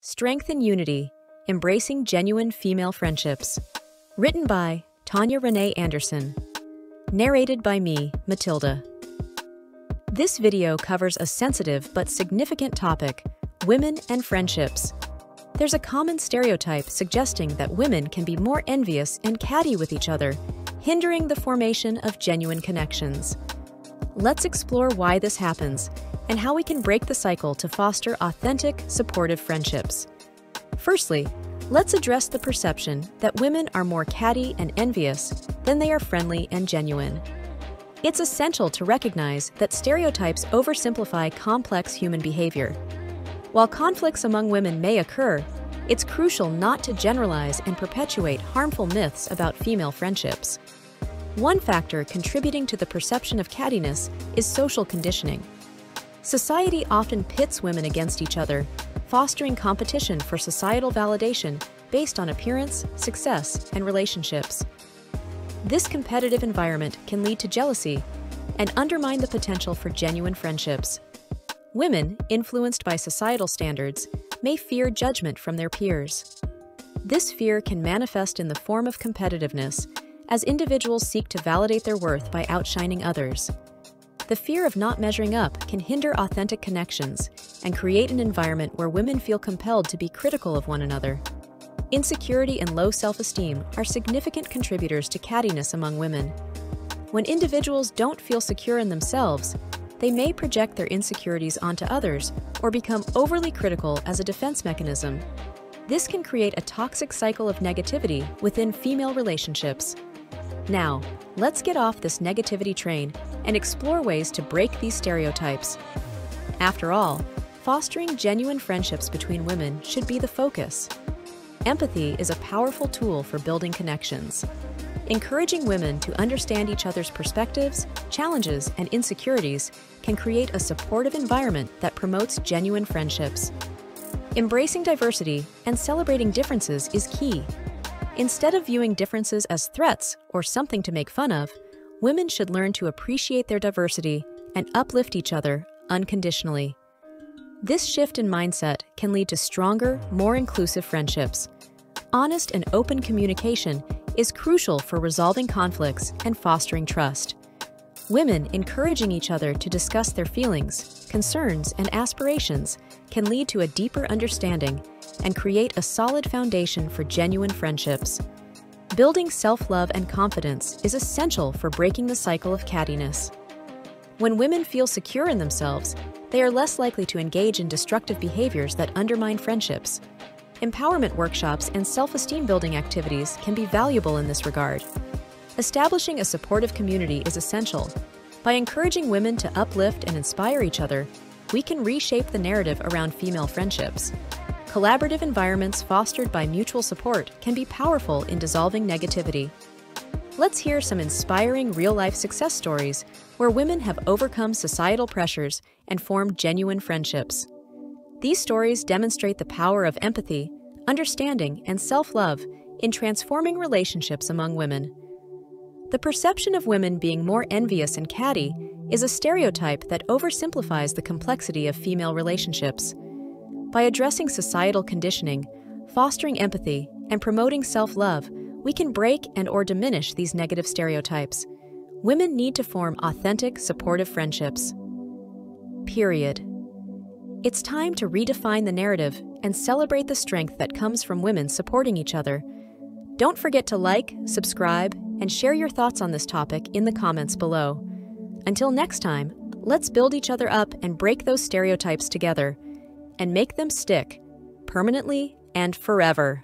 Strength and Unity Embracing Genuine Female Friendships. Written by Tonya Renee Anderson. Narrated by me, Matilda. This video covers a sensitive but significant topic women and friendships. There's a common stereotype suggesting that women can be more envious and catty with each other, hindering the formation of genuine connections. Let's explore why this happens and how we can break the cycle to foster authentic, supportive friendships. Firstly, let's address the perception that women are more catty and envious than they are friendly and genuine. It's essential to recognize that stereotypes oversimplify complex human behavior. While conflicts among women may occur, it's crucial not to generalize and perpetuate harmful myths about female friendships. One factor contributing to the perception of cattiness is social conditioning. Society often pits women against each other, fostering competition for societal validation based on appearance, success, and relationships. This competitive environment can lead to jealousy and undermine the potential for genuine friendships. Women, influenced by societal standards, may fear judgment from their peers. This fear can manifest in the form of competitiveness, as individuals seek to validate their worth by outshining others the fear of not measuring up can hinder authentic connections and create an environment where women feel compelled to be critical of one another. Insecurity and low self esteem are significant contributors to cattiness among women. When individuals don't feel secure in themselves, they may project their insecurities onto others or become overly critical as a defense mechanism. This can create a toxic cycle of negativity within female relationships. Now, let's get off this negativity train and explore ways to break these stereotypes. After all, fostering genuine friendships between women should be the focus. Empathy is a powerful tool for building connections. Encouraging women to understand each other's perspectives, challenges, and insecurities can create a supportive environment that promotes genuine friendships. Embracing diversity and celebrating differences is key. Instead of viewing differences as threats or something to make fun of, women should learn to appreciate their diversity and uplift each other unconditionally. This shift in mindset can lead to stronger, more inclusive friendships. Honest and open communication is crucial for resolving conflicts and fostering trust. Women encouraging each other to discuss their feelings, concerns, and aspirations can lead to a deeper understanding and create a solid foundation for genuine friendships. Building self love and confidence is essential for breaking the cycle of cattiness. When women feel secure in themselves, they are less likely to engage in destructive behaviors that undermine friendships. Empowerment workshops and self esteem building activities can be valuable in this regard. Establishing a supportive community is essential. By encouraging women to uplift and inspire each other, we can reshape the narrative around female friendships. Collaborative environments fostered by mutual support can be powerful in dissolving negativity. Let's hear some inspiring real life success stories where women have overcome societal pressures and formed genuine friendships. These stories demonstrate the power of empathy, understanding, and self love in transforming relationships among women. The perception of women being more envious and catty is a stereotype that oversimplifies the complexity of female relationships. By addressing societal conditioning, fostering empathy, and promoting self-love, we can break and or diminish these negative stereotypes. Women need to form authentic, supportive friendships. Period. It's time to redefine the narrative and celebrate the strength that comes from women supporting each other. Don't forget to like, subscribe, and share your thoughts on this topic in the comments below. Until next time, let's build each other up and break those stereotypes together and make them stick permanently and forever.